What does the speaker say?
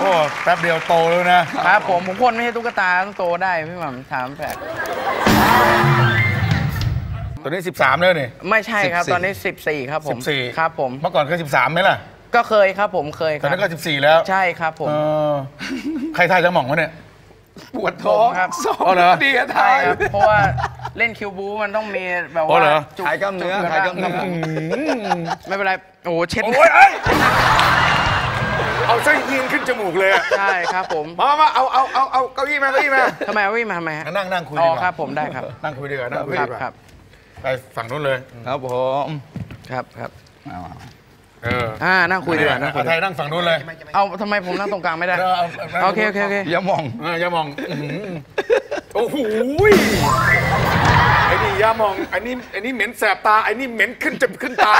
โอ้แป๊บเดียวโตแล้วนะ ครับผมผมคนไม่ใช่ตุ๊กตาต้องโตได้พี่หม่ำถามแปลกตอนนี้ 13 แล้วนี่ไม่ใช่ครับ14ตอนนี้ 14 ครับผม14ครับผมเมื่อก่อนเคย13ไหมล่ะ ก็เคยครับผมเคยคตอนรับนั้นก็ 14 แล้วใช่ครับผมเออใครทายจะหม่องวะเนี่ยปวดท้องครับสองอ๋อเหรอดีอะใช่ทายครับเพราะว่าเล่นคิวบูมันต้องมีแบบอ๋อว่าเหรอจุขายกล้ามเนื้อจุขายกล้ามเนื้อไม่เป็นไรโอ้โหเช็ดโอ้ย เอ้ยเอาไส้ยิงขึ้นจมูกเลยอะใช่ครับผมมามาเอาเอาเอาเอาเก้าอี้มาเก้าอี้มาทำไมเอาวิ่งมาทำไมฮะนั่งนั่งคุยอ๋ดีอกว่าครับผมได้ครับนั่งคุยดีกว่านั่งคุยครัดีบกว่าครับไปฝั่งนู้นเลยครับผมครับครับเอออ่านั่งคุยดีกว่านั่งคุยเอาไทยนั่งฝั่งนู้นเลยเอาทำไมผมนั่งตรงกลางไม่ได้เออเอาโอเคโอเคโอเคอย่ามอง เอออย่ามองอื้อหือโอ้โหยไอ้นี่อย่ามองไอ้นี่ไอ้นี่เหม็นแสบตาไอ้นี่เหม็นขึ้นจมขึ้นตา